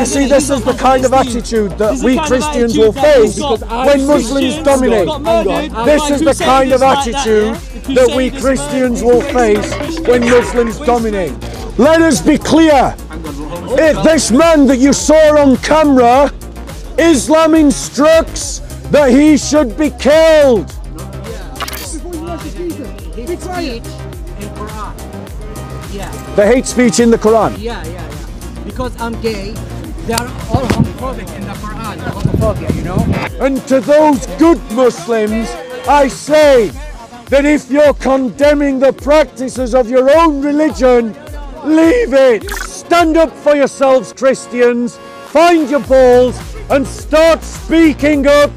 You see, this is the kind of attitude that we Christians will face when Muslims dominate. This is the kind of attitude that we Christians will face when Muslims dominate. Let us be clear. If this man that you saw on camera, Islam instructs that he should be killed. Hate speech in Quran. Yeah, The hate speech in the Quran. yeah, yeah, yeah. Because I'm gay, they are all homophobic in the Quran. Homophobia, you know. And to those good Muslims, I say that if you're condemning the practices of your own religion, leave it. Stand up for yourselves, Christians. Find your balls and start speaking up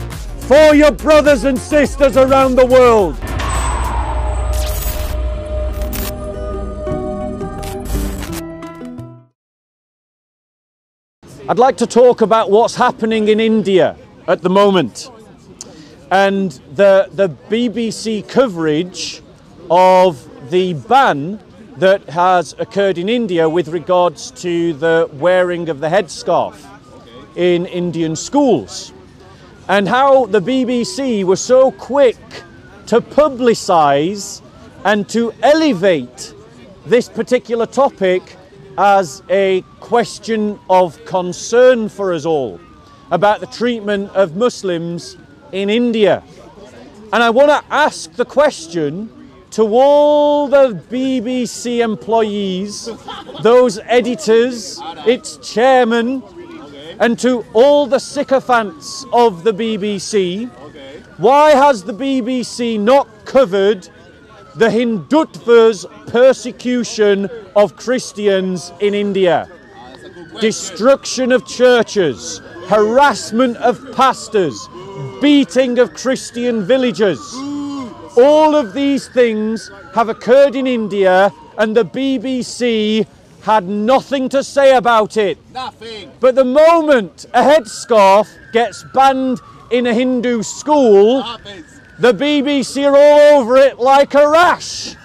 for your brothers and sisters around the world. I'd like to talk about what's happening in India at the moment and the, the BBC coverage of the ban that has occurred in India with regards to the wearing of the headscarf in Indian schools and how the BBC was so quick to publicise and to elevate this particular topic as a question of concern for us all about the treatment of Muslims in India. And I want to ask the question to all the BBC employees, those editors, its chairman, and to all the sycophants of the BBC, why has the BBC not covered the Hindutva's persecution of Christians in India? Destruction of churches, harassment of pastors, beating of Christian villagers. All of these things have occurred in India, and the BBC had nothing to say about it. Nothing. But the moment a headscarf gets banned in a Hindu school. The BBC are all over it like a rash.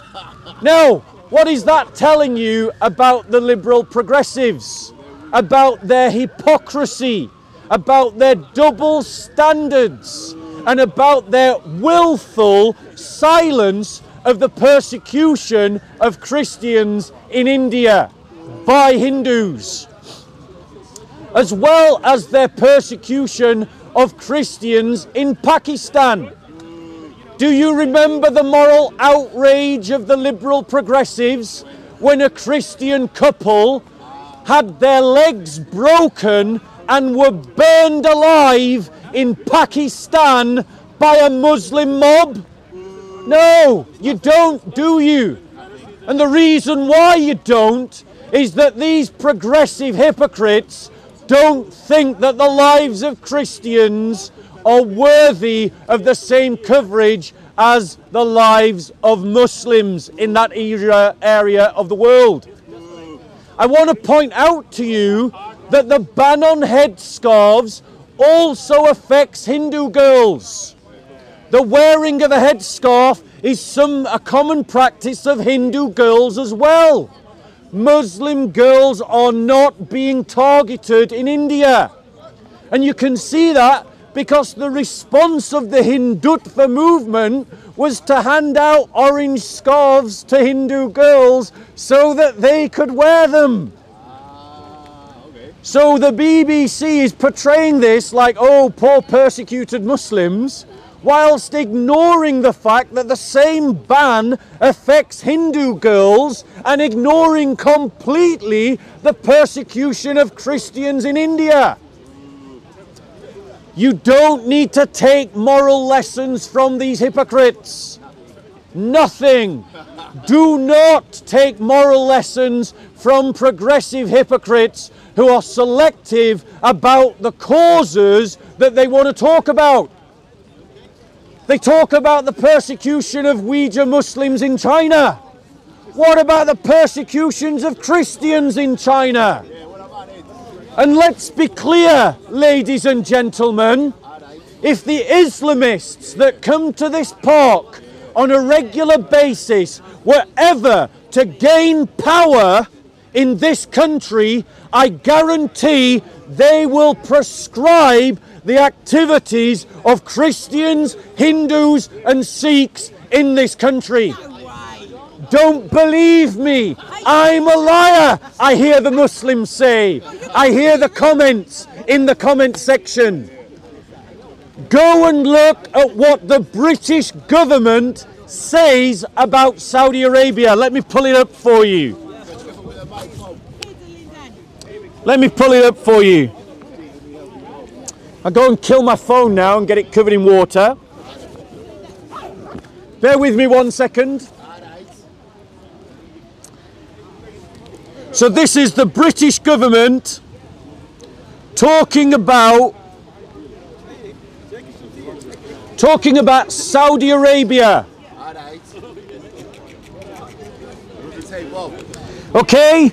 now, what is that telling you about the liberal progressives? About their hypocrisy, about their double standards, and about their willful silence of the persecution of Christians in India by Hindus as well as their persecution of Christians in Pakistan. Do you remember the moral outrage of the liberal progressives when a Christian couple had their legs broken and were burned alive in Pakistan by a Muslim mob? No, you don't, do you? And the reason why you don't is that these progressive hypocrites don't think that the lives of Christians are worthy of the same coverage as the lives of Muslims in that area, of the world. I want to point out to you that the ban on headscarves also affects Hindu girls. The wearing of a headscarf is some a common practice of Hindu girls as well. Muslim girls are not being targeted in India. And you can see that because the response of the Hindutva movement was to hand out orange scarves to Hindu girls so that they could wear them. So the BBC is portraying this like, oh, poor persecuted Muslims, whilst ignoring the fact that the same ban affects Hindu girls and ignoring completely the persecution of Christians in India. You don't need to take moral lessons from these hypocrites. Nothing. Do not take moral lessons from progressive hypocrites who are selective about the causes that they want to talk about. They talk about the persecution of Uyghur Muslims in China. What about the persecutions of Christians in China? And let's be clear, ladies and gentlemen, if the Islamists that come to this park on a regular basis were ever to gain power in this country, I guarantee they will prescribe the activities of Christians, Hindus, and Sikhs in this country. Don't believe me. I'm a liar. I hear the Muslims say. I hear the comments in the comment section. Go and look at what the British government says about Saudi Arabia. Let me pull it up for you. Let me pull it up for you. I'll go and kill my phone now and get it covered in water. Bear with me one second. So, this is the British government talking about talking about Saudi Arabia. Okay,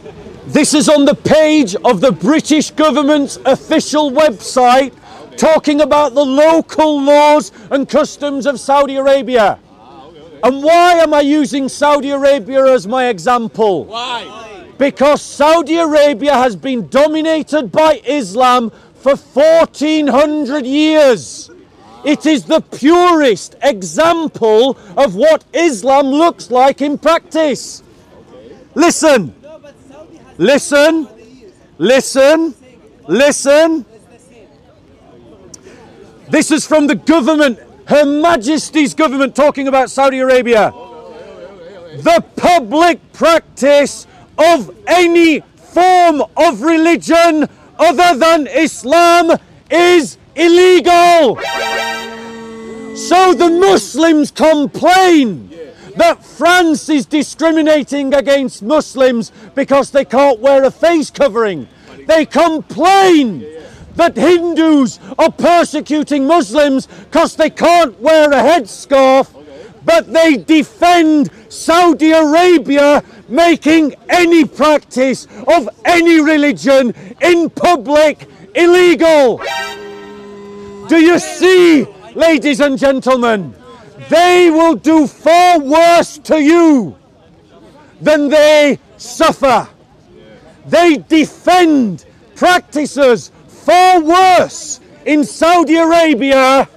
this is on the page of the British government's official website talking about the local laws and customs of Saudi Arabia. And why am I using Saudi Arabia as my example? Why? Because Saudi Arabia has been dominated by Islam for 1400 years. It is the purest example of what Islam looks like in practice. Listen, listen, listen, listen. This is from the government, Her Majesty's government, talking about Saudi Arabia. The public practice of any form of religion other than Islam is illegal. So the Muslims complain that France is discriminating against Muslims because they can't wear a face covering. They complain that Hindus are persecuting Muslims because they can't wear a headscarf, but they defend Saudi Arabia making any practice of any religion in public illegal. Do you see, ladies and gentlemen? They will do far worse to you than they suffer. They defend practices far worse in Saudi Arabia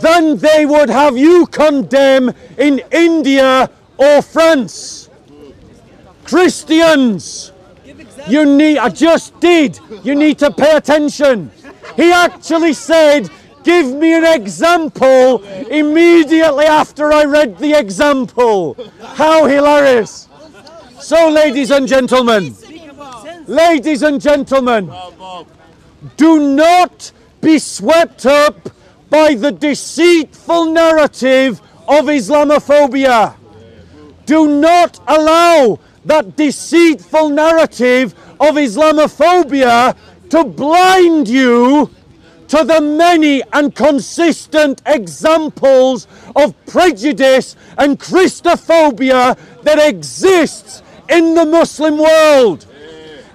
than they would have you condemn in India or France. Christians, you need, I just did, you need to pay attention. He actually said, Give me an example immediately after I read the example. How hilarious. So, ladies and gentlemen, ladies and gentlemen, do not be swept up by the deceitful narrative of Islamophobia. Do not allow that deceitful narrative of Islamophobia to blind you to the many and consistent examples of prejudice and Christophobia that exists in the Muslim world.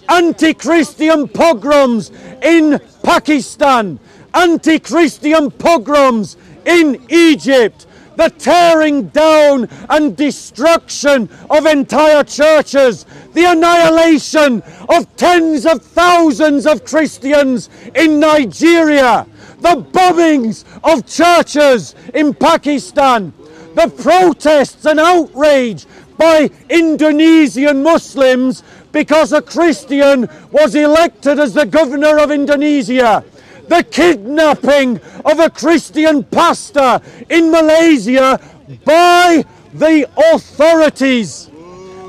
Anti Christian pogroms in Pakistan, anti Christian pogroms in Egypt, the tearing down and destruction of entire churches, the annihilation of tens of thousands of Christians in Nigeria, the bombings of churches in Pakistan, the protests and outrage by Indonesian Muslims because a Christian was elected as the governor of Indonesia the kidnapping of a Christian pastor in Malaysia by the authorities.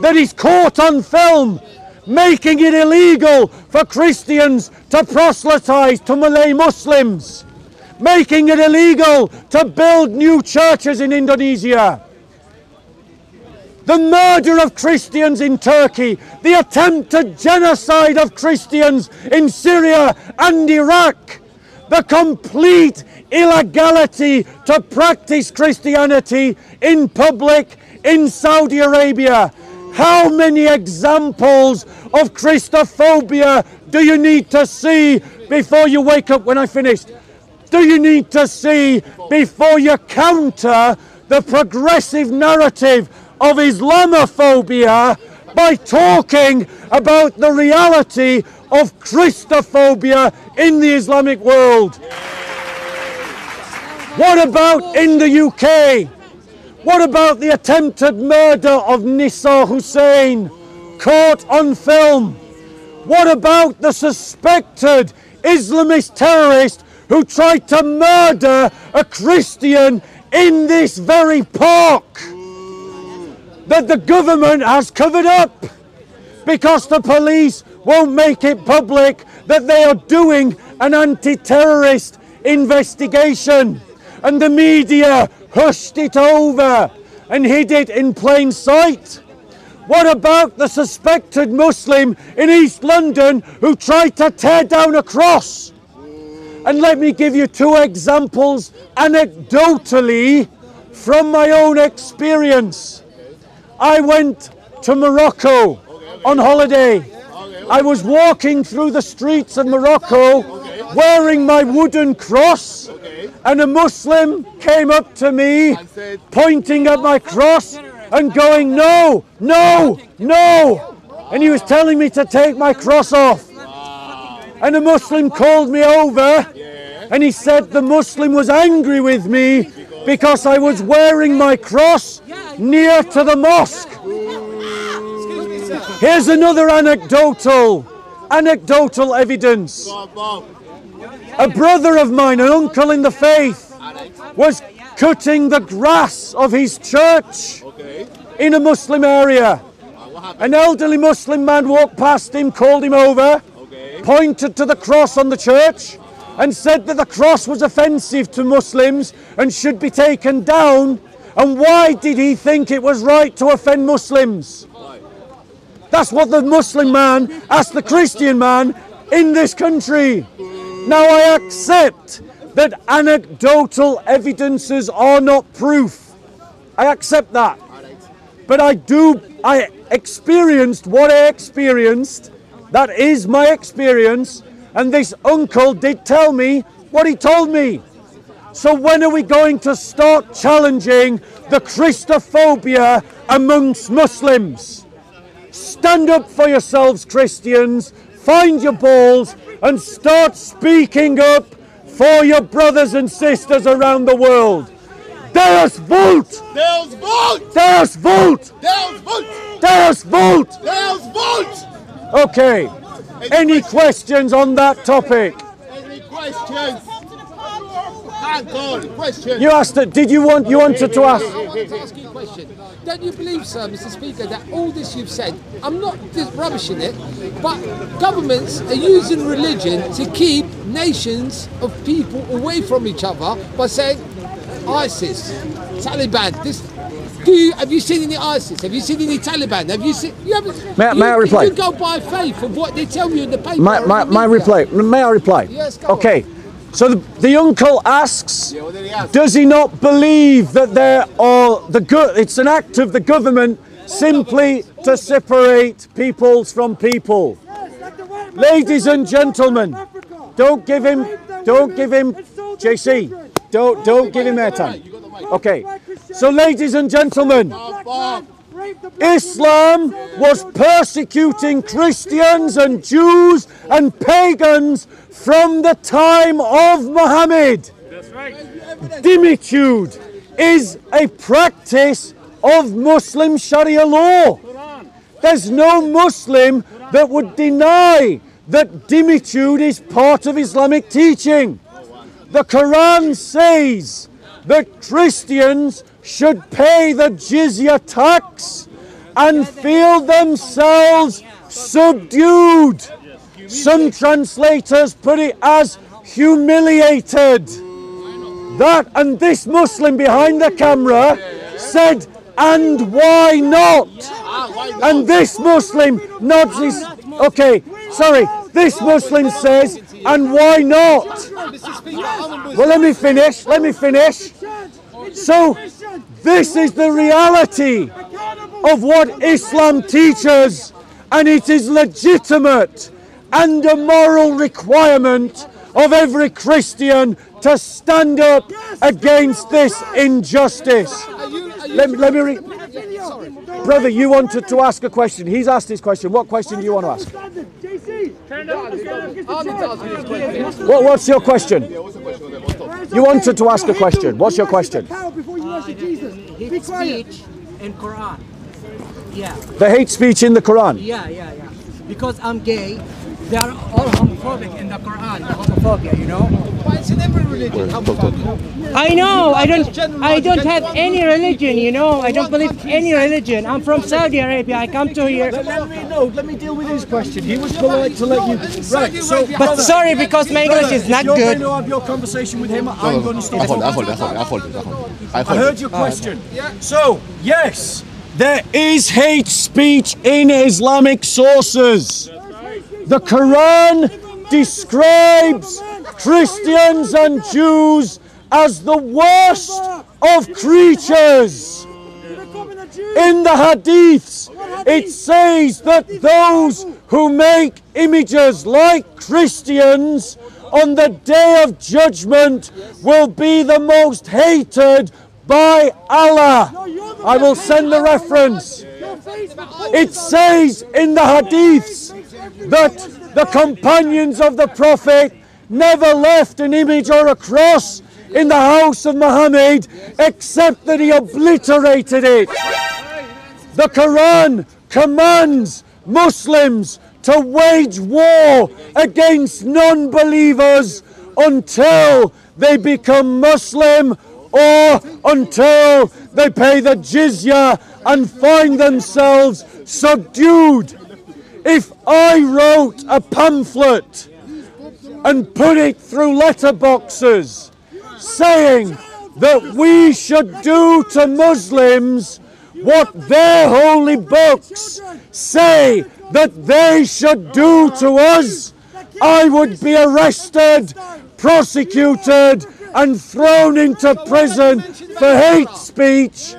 That is caught on film, making it illegal for Christians to proselytize to Malay Muslims, making it illegal to build new churches in Indonesia. The murder of Christians in Turkey, the attempt attempted genocide of Christians in Syria and Iraq the complete illegality to practice Christianity in public in Saudi Arabia. How many examples of Christophobia do you need to see before you wake up when I finished? Do you need to see before you counter the progressive narrative of Islamophobia by talking about the reality of Christophobia in the Islamic world. What about in the UK? What about the attempted murder of Nisa Hussein, caught on film? What about the suspected Islamist terrorist who tried to murder a Christian in this very park that the government has covered up because the police won't make it public that they are doing an anti terrorist investigation and the media hushed it over and hid it in plain sight. What about the suspected Muslim in East London who tried to tear down a cross? And let me give you two examples anecdotally from my own experience. I went to Morocco on holiday. I was walking through the streets of Morocco wearing my wooden cross, and a Muslim came up to me, pointing at my cross and going, No, no, no. And he was telling me to take my cross off. And a Muslim called me over and he said the Muslim was angry with me because I was wearing my cross near to the mosque. Here's another anecdotal, anecdotal evidence. A brother of mine, an uncle in the faith, was cutting the grass of his church in a Muslim area. An elderly Muslim man walked past him, called him over, pointed to the cross on the church, and said that the cross was offensive to Muslims and should be taken down. And why did he think it was right to offend Muslims? That's what the Muslim man asked the Christian man in this country. Now I accept that anecdotal evidences are not proof. I accept that. But I do, I experienced what I experienced. That is my experience. And this uncle did tell me what he told me. So when are we going to start challenging the Christophobia amongst Muslims? Stand up for yourselves, Christians. Find your balls and start speaking up for your brothers and sisters around the world. Deus Vult! Deus Vult! Deus Vult! Deus Vult! Deus Vult! Deus Vult! Okay. Any questions on that topic? Any questions? Question. You asked it. Did you want? You wanted to ask? I want to ask you a question. Don't you believe, sir, Mr. Speaker, that all this you've said, I'm not just rubbishing it, but governments are using religion to keep nations of people away from each other by saying ISIS, Taliban. This, do you have you seen any ISIS? Have you seen any Taliban? Have you seen? You haven't. May- you, may I reply? You go by faith of what they tell you in the paper. My, or my, in my reply. May I reply? Yes, go on. Okay. So the, the uncle asks, Yeah, what did he ask? does he not believe that there are the good? It's an act of the government simply to separate peoples from people. Ladies and gentlemen, don't give him, don't give him, JC, don't don't give him airtime. Okay. So, ladies and gentlemen, Islam was persecuting Christians and Jews and pagans from the time of Muhammad. Dhimmitude is a practice of Muslim Sharia law. There's no Muslim that would deny that dhimmitude is part of Islamic teaching. The Quran says that Christians should pay the jizya tax and feel themselves subdued. Some translators put it as humiliated. That and this Muslim behind the camera said, and why not? And this Muslim nods his. Okay, sorry. This Muslim says, and why not? Well, let me finish. Let me finish. So, this is the reality of what Islam teaches, and it is legitimate and a moral requirement of every Christian to stand up against this injustice. Are you, are you Let me, let me re- Yeah, sorry. Brother, you wanted to ask a question. He's asked his question. What question do you want to ask? What, what's your question? You wanted to ask a question. What's your question? Before you worship uh, Jesus. Be hate quiet. speech in Quran. Yeah, The hate speech in the Quran. yeah, yeah, yeah. Because I'm gay, they are all homophobic in the Quran. The homophobia, you know. But it's in every religion. homophobia. I know. I don't. I don't have any religion. You know. I don't believe any religion. I'm from Saudi Arabia. I come to here. Let me know. Let me deal with his question. He was polite to let you. Right, so- But sorry, because my English is not good. You're going to have your conversation with him. I'm going to stop. I hold, I hold, I hold, I hold, I hold. I I heard your question. So, yes, there is hate speech in Islamic sources. The Quran describes Christians and Jews as the worst of creatures. In the Hadiths, it says that those who make images like Christians on the day of judgment will be the most hated by Allah. I will send the reference. It says in the Hadiths that the companions of the Prophet never left an image or a cross in the house of Muhammad except that he obliterated it. The Quran commands Muslims to wage war against non believers until they become Muslim or until they pay the jizya and find themselves subdued. If I wrote a pamphlet and put it through letterboxes saying that we should do to Muslims what their holy books say that they should do to us, I would be arrested, prosecuted, and thrown into prison for hate speech.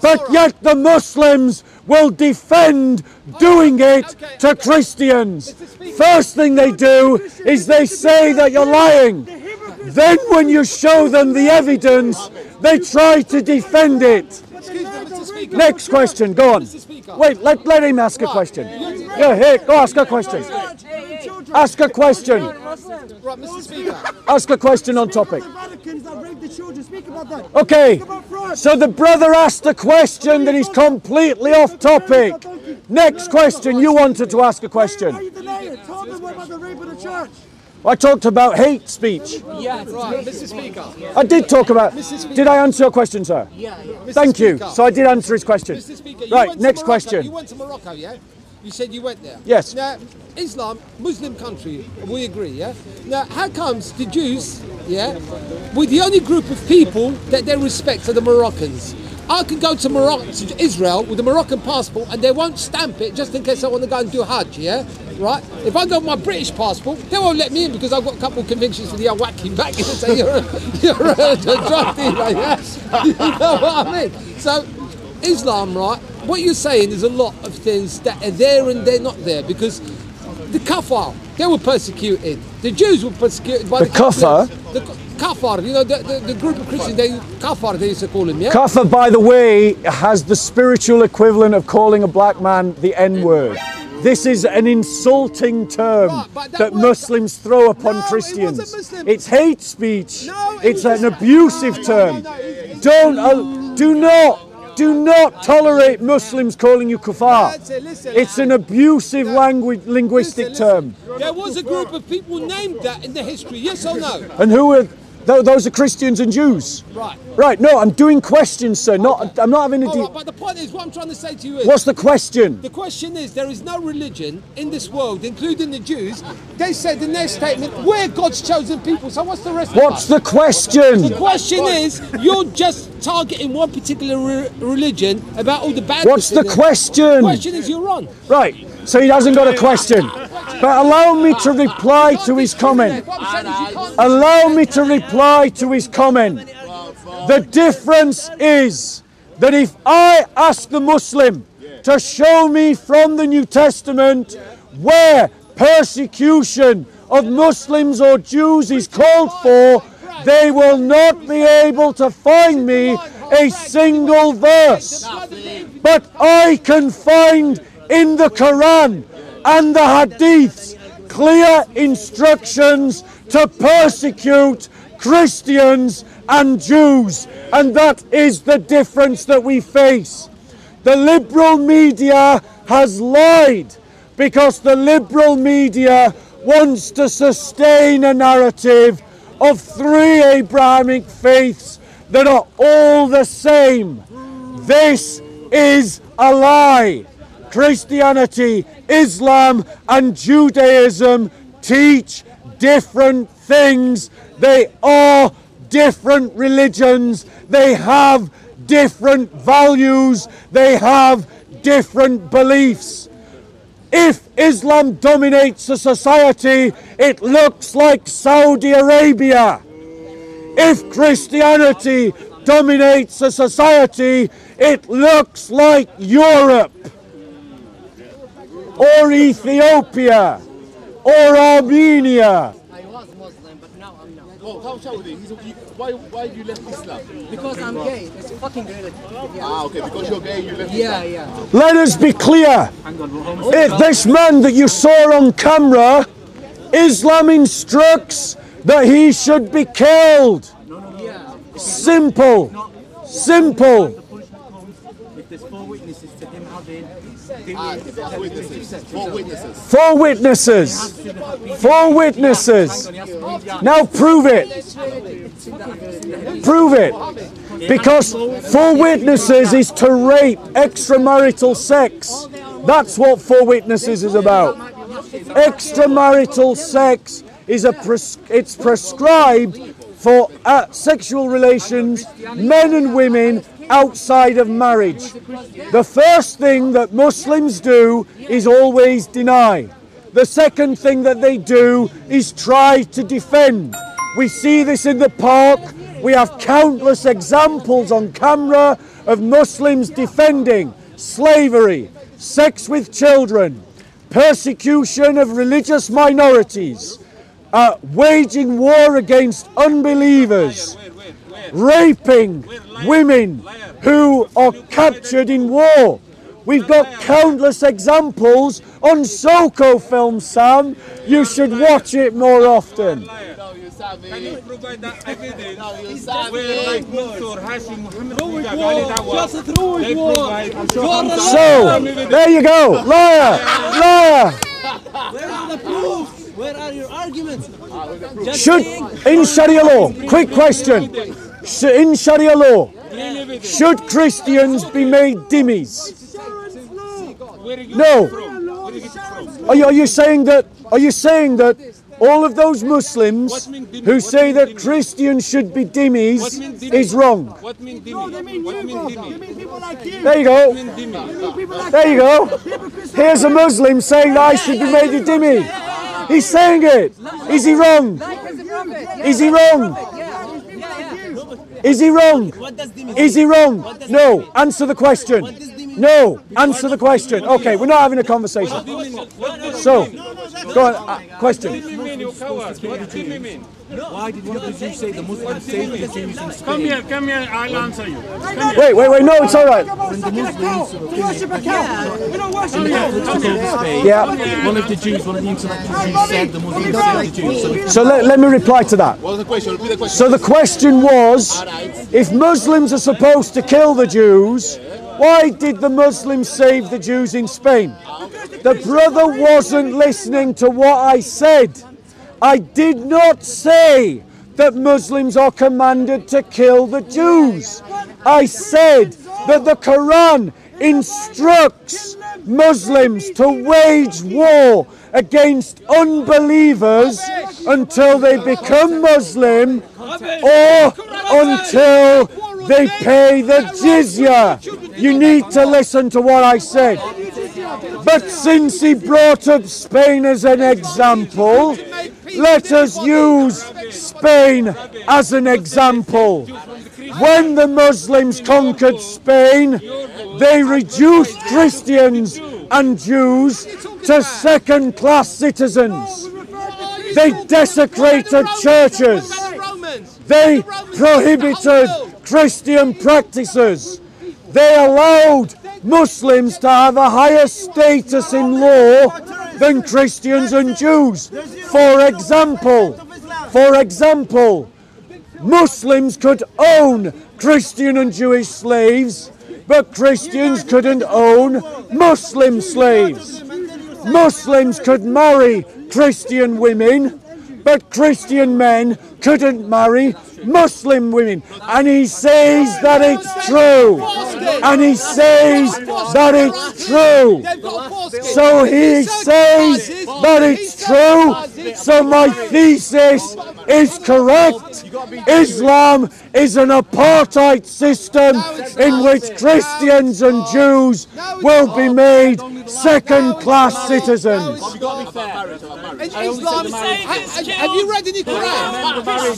But yet the Muslims will defend doing it to Christians. First thing they do is they say that you're lying. Then, when you show them the evidence, they try to defend it. Excuse me, Mr. Speaker. Next question, go on. Wait, let, let him ask a question. Yeah, here, go ask a question. Ask a question. Right, Mr. Speaker. Ask a question on topic. The Vatican's that rape the children. Speak about that. Okay, Speak about fraud. so the brother asked a question that is completely off topic. Next question, you wanted to ask a question. are you denying it? Tell them about the rape of the church. I talked about hate speech. Yeah, Right, Mr. Speaker. I did talk about. Did I answer your question, sir? yeah, yeah. Mr. Thank you. Speaker. So I did answer his question. Speaker, Right, next Morocco- question. You went to Morocco, yeah? You said you went there. Yes. Now, Islam, Muslim country, we agree, yeah? Now, how comes the Jews, yeah, with the only group of people that they respect are the Moroccans? I can go to Morocco, to Israel with a Moroccan passport and they won't stamp it just in case I want to go and do Hajj, yeah? Right? If I go with my British passport, they won't let me in because I've got a couple of convictions for the old whacking back and say you're a, you're a, drug dealer, yeah? You know what I mean? So, Islam, right? What you're saying is a lot of things that are there and they're not there because the kafar, they were persecuted. The Jews were persecuted by The the, kafar? The kafar, you know, the, the, the group of Christians, they kafar, they used to call him, yeah? Kafir, by the way, has the spiritual equivalent of calling a black man the N word. This is an insulting term Right, that that Muslims throw upon No, Christians. Muslim. It's hate speech. No, it it's an abusive No, term. it- Don't, uh, do not, do not tolerate Muslims calling you kafar. That's it, listen. It's an abusive language, linguistic term. There was a group of people named that in the history, yes or no? And who tho- those? Are Christians and Jews? Right. Right. No, I'm doing questions, sir. Not. I'm not having a. All right, but the point is, what I'm trying to say to you is, What's the question? The question is, there is no religion in this world, including the Jews. They said in their statement, we're God's chosen people. So what's the rest What's of us? the question? The question is, you're just targeting one particular re- religion about all the bad. What's the question? The question? question is, you're wrong. Right. So he hasn't got a question. But allow me to reply to his comment. Allow me to reply to his comment. The difference is that if I ask the Muslim to show me from the New Testament where persecution of Muslims or Jews is called for, they will not be able to find me a single verse. But I can find in the Quran and the Hadiths clear instructions to persecute Christians and Jews. And that is the difference that we face. The liberal media has lied because the liberal media wants to sustain a narrative of three Abrahamic faiths that are all the same. This is a lie. Christianity, Islam, and Judaism teach different things. They are different religions. They have different values. They have different beliefs. If Islam dominates a society, it looks like Saudi Arabia. If Christianity dominates a society, it looks like Europe or Ethiopia or Armenia. I was Muslim, but now I'm not. Oh, how shall we? He's, he, why, why have you left Islam? Because I'm gay. It's fucking relative. Yeah, Ah, okay, because you're gay, you left yeah. Islam. yeah. Let us be clear. If this man that you saw on camera, Islam instructs that he should be killed. Simple. Simple. If there's four witnesses to him having four witnesses. Four witnesses. Four witnesses. Now prove it. Prove it. Because four witnesses is to rape extramarital sex. That's what four witnesses is about. Extramarital sex is a pres- it's prescribed for uh, sexual relations, men and women outside of marriage. The first thing that Muslims do is always deny. The second thing that they do is try to defend. We see this in the park. We have countless examples on camera of Muslims defending slavery, sex with children, persecution of religious minorities, uh, waging war against unbelievers, raping women who are captured in war. We've got countless examples on Soko film, Sam. You should watch it more often. Can you provide that evidence No, like Dawah, they So, there you go. Liar! Liar! The? Where are your arguments? Just Should, in Sharia law, quick question. Sh- In Sharia law, should Christians be made dhimmis? Where you No. from? Where you get it from? Are you, are you saying that? Are you saying that all of those Muslims who say that Christians should be dhimmis is wrong? What mean dhimmi? What mean dhimmi? There you go. What? There you go. Here's a Muslim saying that I should be made a dhimmi. He's saying it. Is he wrong? Is he wrong? Is he wrong? Is he wrong? No. Answer the question. No. Answer the question. Okay, we're not having a conversation. So, go on. Uh, question. Dhimmi mean, you coward? What dhimmi mean? Why did not the Jews say the Muslims saved the Jews in Come here, come here, I'll answer you. Wait, wait, wait. No, it's all right. When the Muslims worship a cow. We don't worship when the Catholics took Yeah. one of the Jews, one of the intellectual Jews said the Muslims saved the Jews. So let, let me reply to that. What was the question? Repeat the question. So the question was if Muslims are supposed to kill the Jews, why did the Muslims save the Jews in Spain? Ah. The brother wasn't listening to what I said. I did not say that Muslims are commanded to kill the Jews. I said that the Quran instructs Muslims to wage war against unbelievers until they become Muslim or until they pay the jizya. You need to listen to what I said. But since he brought up Spain as an example, let us use Spain as an example. When the Muslims conquered Spain, they reduced Christians and Jews to second class citizens. They desecrated churches. They prohibited Christian practices. They allowed Muslims to have a higher status in law than Christians and Jews. For example, for example, Muslims could own Christian and Jewish slaves, but Christians couldn't own Muslim slaves. Muslims could marry Christian women, but Christian men couldn't marry Muslim women. And he says that it's true. And he says that it's true. So he says that it's true. So my thesis is correct. Islam is an apartheid system in which Christians and Jews will be made second class citizens. Islam, ha- ha- have you read any Quran?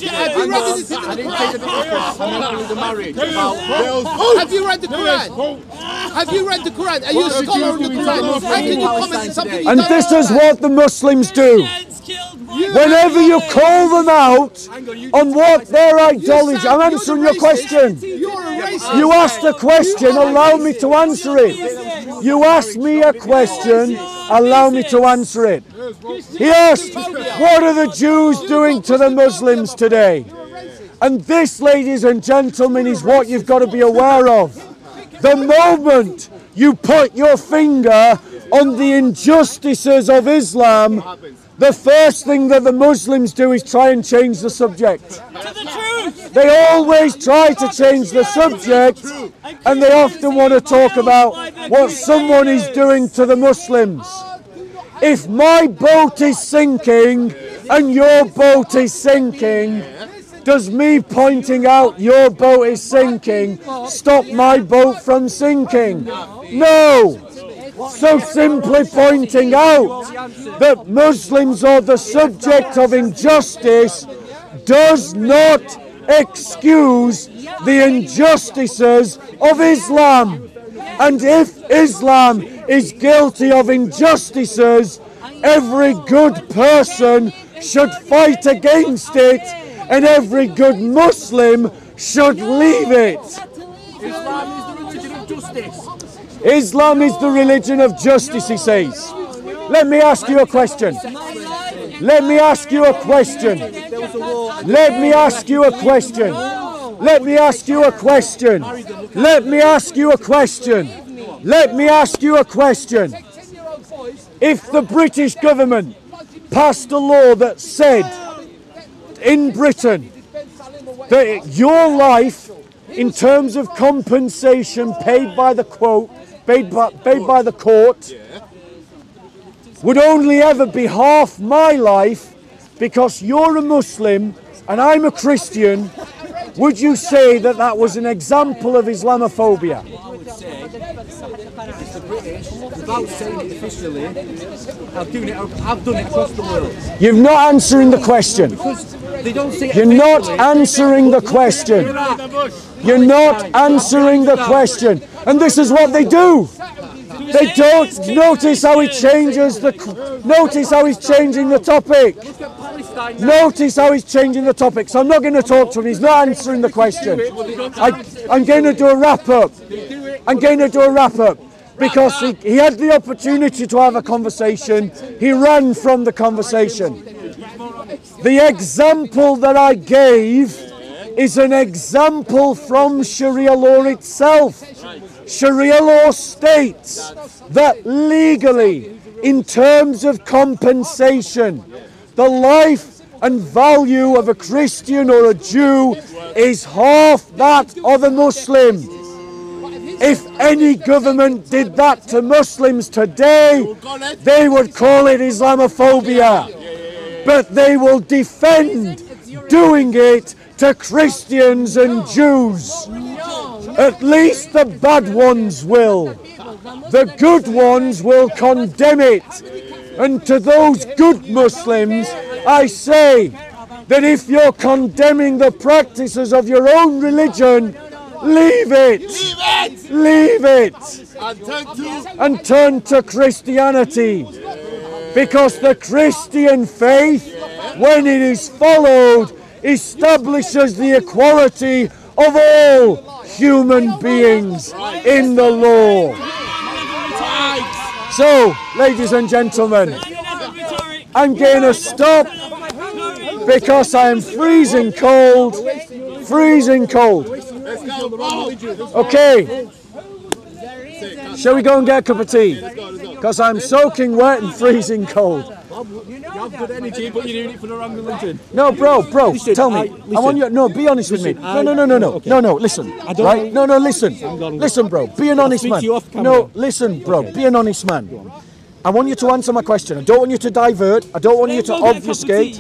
Have you read anything in the Quran? Have you read the Quran? Have you read the Quran? Are you a scholar on the Quran? How can you comment on something you And don't this is what the Muslims do. Whenever you call them out on what their ideology, I'm answering your question. You asked a question, allow me to answer it. You asked me a question, allow me to answer it. He asked, What are the Jews doing to the Muslims today? And this, ladies and gentlemen, is what you've got to be aware of. The moment you put your finger on the injustices of Islam, the first thing that the Muslims do is try and change the subject. They always try to change the subject and they often want to talk about what someone is doing to the Muslims. If my boat is sinking and your boat is sinking, does me pointing out your boat is sinking stop my boat from sinking? No! So simply pointing out that Muslims are the subject of injustice does not excuse the injustices of Islam. And if Islam is guilty of injustices, every good person should fight against it, and every good Muslim should leave it. Islam is the religion of justice, he says. Let me ask you a question. Let me ask you a question. Let me ask you a question. Let me ask you a question. Let me ask you a question. Let me ask you a question. If the British government passed a law that said in Britain that your life, in terms of compensation paid by the quote, paid by, paid by the court, would only ever be half my life because you're a Muslim and I'm a Christian, would you say that that was an example of Islamophobia? Without saying it officially, I've done it, I've done it across the world. You're not answering the question. They don't say You're not answering the question. You're not answering the question. And this is what they do. They don't notice how he changes the notice how he's changing the topic. Notice how he's changing the topic. So I'm not going to talk to him. He's not answering the question. I, I'm going to do a wrap up. I'm going to do a wrap up because he, he had the opportunity to have a conversation. He ran from the conversation. The example that I gave is an example from Sharia law itself. Sharia law states that legally, in terms of compensation, the life and value of a Christian or a Jew is half that of a Muslim. If any government did that to Muslims today, they would call it Islamophobia. But they will defend doing it to Christians and Jews. At least the bad ones will. The good ones will condemn it. And to those good Muslims, I say that if you're condemning the practices of your own religion, leave it. Leave it. And turn to And turn to Christianity. Because the Christian faith, when it is followed, establishes the equality of all human beings in the law. So, ladies and gentlemen, I'm going to stop because I am freezing cold. Freezing cold. Let's go, bro. Okay. Shall we go and get a cup of tea? Because I'm soaking wet and freezing cold. You have good energy, but you're doing it for the wrong religion. No, bro, bro, Listen, tell me. I- I, want you. No, be honest with me. No, no, no, no, no, okay. no, no. Listen, don't- right? No, no, listen, listen, bro. Be an honest man. to you off camera. No, listen, bro. Be an honest man. I want you to answer my question. I don't want you to divert. I don't want you to obfuscate.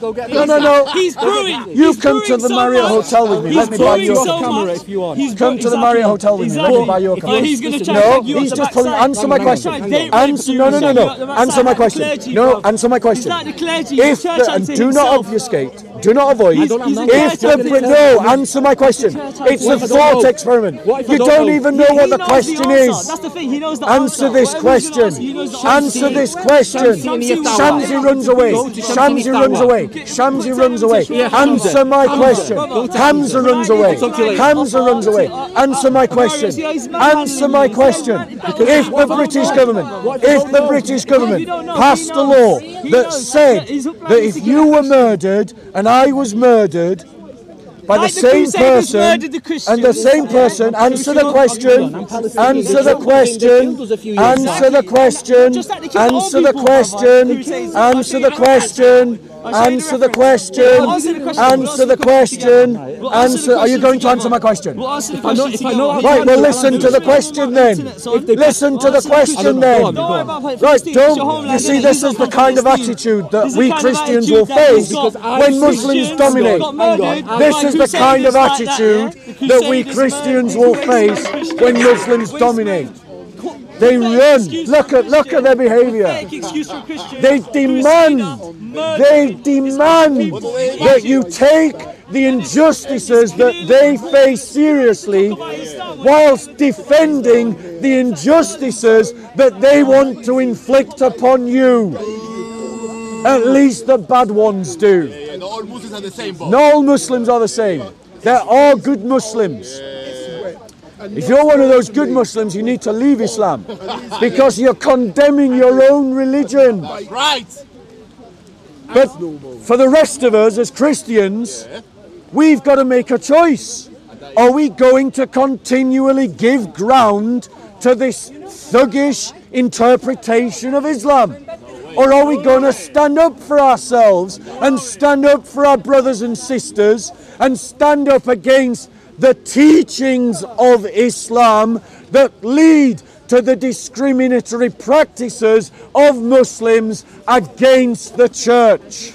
Go get No, no, no. He's brewing. You He's come to the so Marriott much. Hotel with me. He's Let me buy brewing you a so cup. camera much. if you want. He's Come brew- to the Marriott Hotel with me. Let me Exactly. buy you a cup. Yeah, he's going to Listen, try No, and take you he's off just the pulling. backside. Answer my Hang on, question. hang on, hang on. Answer. No, no, no, no. Answer my question. No, answer my question. He's like the clergy. If the church the, and unto do not himself. obfuscate, do not avoid. I don't- I'm not- If the no, answer my question. It's a if I don't thought experiment. What if I You don't even know what he the question is. That's the thing. He knows the Answer answer. this Whatever he's gonna ask, question. he knows the Answer this question. Shamsi runs away. Shamsi runs away. Shamsi runs away. Answer my question. Hamza runs away. Talk to you later. Hamza runs away. Answer my question. Answer my question. If the British government, if the British government passed a law that said that if you were murdered and I was murdered by the Like the same person the and the same person, answer the question, answer the question, answer the question, Just like they answer the question, answer the question, answer the question, answer the question, answer. Are you going to answer my question? We'll answer the I know- question if I know together. how Right, well, listen to the question. then. Listen to the question. then. Don't worry about Right, Palestine, it's your don't you see? This is the kind of attitude that we the kind of Christians will face when Muslims dominate. This is the kind of crusaders like that, attitude that we Christians will face when Muslims dominate. They run. Look at look at their behaviour. Fake excuse for Christians. They demand, they demand that you take the injustices that they face seriously whilst defending the injustices that they want to inflict upon you. At least the bad ones do. Yeah, the all Muslims are the same, bro. Not all Muslims are the same. They're all good Muslims. If you're one of those good Muslims, you need to leave Islam because you're condemning your own religion. Right. But for the rest of us as Christians, we've got to make a choice. Are we going to continually give ground to this thuggish interpretation of Islam? Or are we going to stand up for ourselves and stand up for our brothers and sisters and stand up against the teachings of Islam that lead to the discriminatory practices of Muslims against the church?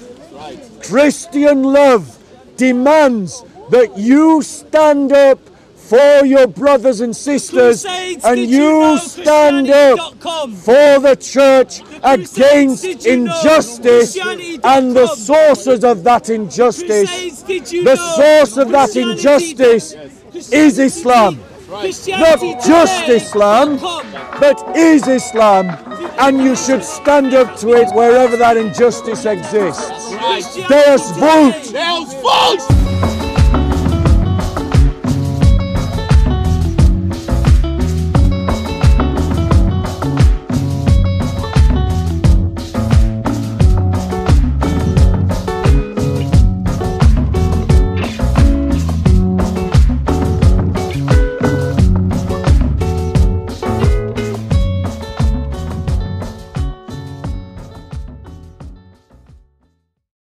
Christian love demands that you stand up for your brothers and sisters Crusades, and you you know stand up for the church Crusades, against did you know injustice and the sources of that injustice. Crusades, did you The know? source of that injustice is Christianity- Islam. Not just Islam, but is Islam. And you should stand up to it wherever that injustice exists. Christianity Deus today. vult! Deus Vult!